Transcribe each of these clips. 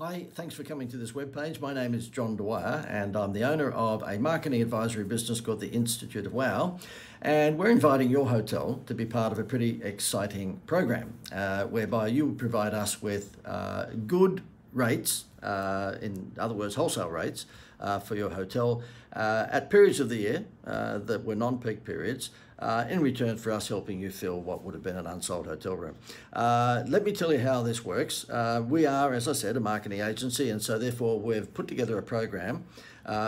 Hi, thanks for coming to this webpage. My name is John Dwyer and I'm the owner of a marketing advisory business called the Institute of Wow. And we're inviting your hotel to be part of a pretty exciting program uh, whereby you provide us with uh, good rates, uh, in other words, wholesale rates uh, for your hotel uh, at periods of the year uh, that were non-peak periods uh, in return for us helping you fill what would have been an unsold hotel room. Uh, let me tell you how this works. we are, as I said, a marketing agency and so therefore we've put together a program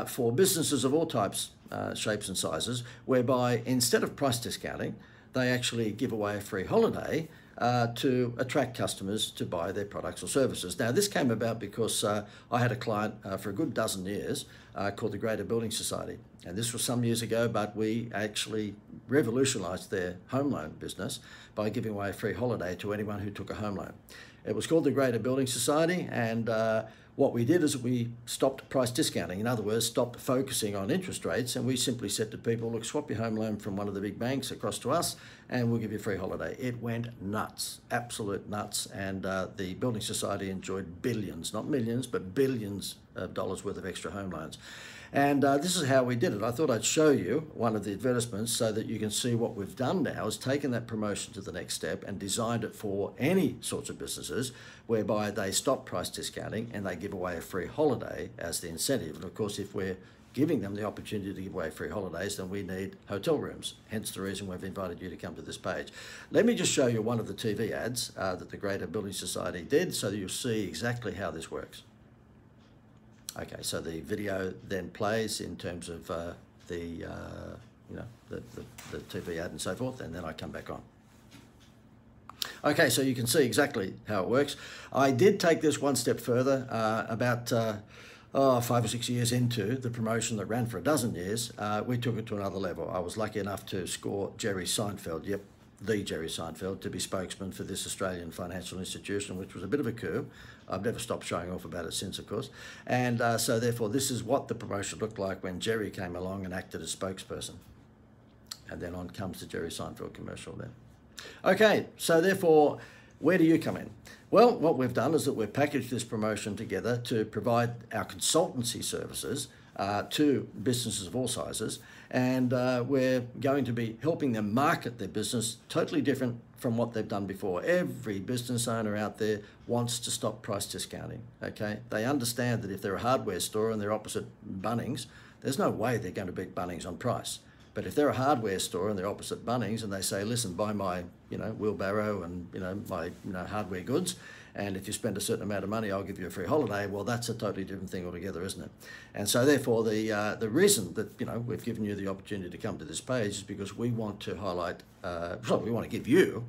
for businesses of all types, shapes and sizes whereby instead of price discounting, they actually give away a free holiday uh, to attract customers to buy their products or services. Now, this came about because uh, I had a client uh, for a good dozen years uh, called the Greater Building Society. And this was some years ago, but we actually revolutionised their home loan business by giving away a free holiday to anyone who took a home loan. It was called the Greater Building Society, and uh, what we did is we stopped price discounting. In other words, stopped focusing on interest rates, and we simply said to people, look, swap your home loan from one of the big banks across to us, and we'll give you a free holiday. It went nuts, absolute nuts, and uh, the Building Society enjoyed billions, not millions, but billions dollars worth of extra home loans. And uh, this is how we did it. I thought I'd show you one of the advertisements so that you can see what we've done now is taken that promotion to the next step and designed it for any sorts of businesses whereby they stop price discounting and they give away a free holiday as the incentive. And of course, if we're giving them the opportunity to give away free holidays, then we need hotel rooms. Hence the reason we've invited you to come to this page. Let me just show you one of the TV ads uh, that the Greater Building Society did so you'll see exactly how this works. Okay, so the video then plays in terms of uh, the, uh, you know, the, the, the, TV ad and so forth, and then I come back on. Okay, so you can see exactly how it works. I did take this one step further uh, about uh, oh, five or six years into the promotion that ran for a dozen years. Uh, we took it to another level. I was lucky enough to score Jerry Seinfeld, yep, the Jerry Seinfeld to be spokesman for this Australian financial institution, which was a bit of a coup. I've never stopped showing off about it since, of course. And uh, so, therefore, this is what the promotion looked like when Jerry came along and acted as spokesperson. And then on comes the Jerry Seinfeld commercial then. Okay, so therefore, where do you come in? Well, what we've done is that we've packaged this promotion together to provide our consultancy services uh, to businesses of all sizes, and uh, we're going to be helping them market their business totally different from what they've done before. Every business owner out there wants to stop price discounting. Okay, they understand that if they're a hardware store and they're opposite Bunnings, there's no way they're going to beat Bunnings on price. But if they're a hardware store and they're opposite Bunnings and they say, listen, buy my, you know, wheelbarrow and, you know, my, you know, hardware goods, and if you spend a certain amount of money, I'll give you a free holiday. Well, that's a totally different thing altogether, isn't it? And so, therefore, the uh, the reason that you know we've given you the opportunity to come to this page is because we want to highlight. Uh, well, we want to give you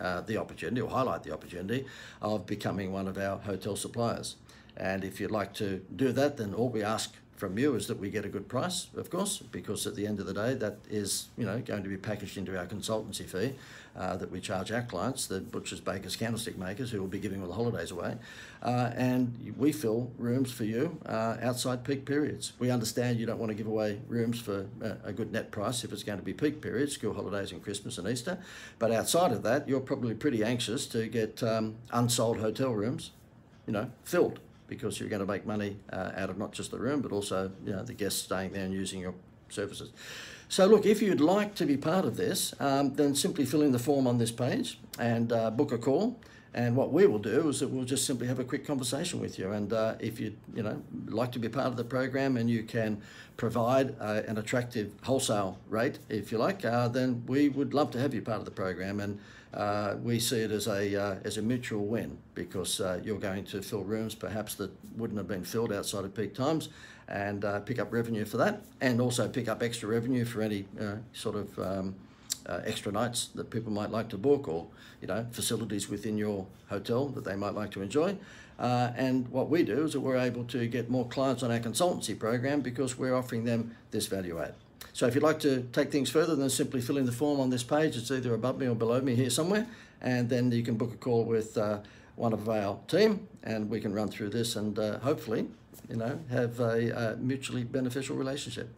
uh, the opportunity or highlight the opportunity of becoming one of our hotel suppliers. And if you'd like to do that, then all we ask from you is that we get a good price, of course, because at the end of the day, that is you know going to be packaged into our consultancy fee uh, that we charge our clients, the butchers, bakers, candlestick makers, who will be giving all the holidays away, uh, and we fill rooms for you uh, outside peak periods. We understand you don't want to give away rooms for a good net price if it's going to be peak periods, school holidays and Christmas and Easter, but outside of that, you're probably pretty anxious to get um, unsold hotel rooms, you know, filled because you're going to make money uh, out of not just the room, but also you know, the guests staying there and using your services. So look, if you'd like to be part of this, um, then simply fill in the form on this page and uh, book a call. And what we will do is that we'll just simply have a quick conversation with you. And uh, if you you know like to be part of the program and you can provide uh, an attractive wholesale rate, if you like, uh, then we would love to have you part of the program. And uh, we see it as a uh, as a mutual win because uh, you're going to fill rooms perhaps that wouldn't have been filled outside of peak times, and pick up revenue for that, and also pick up extra revenue for any sort of um, uh, extra nights that people might like to book or you know facilities within your hotel that they might like to enjoy. Uh, and what we do is that we're able to get more clients on our consultancy program because we're offering them this value add. So if you'd like to take things further then simply fill in the form on this page it's either above me or below me here somewhere. And then you can book a call with uh, one of our team and we can run through this and uh, hopefully you know have a, a mutually beneficial relationship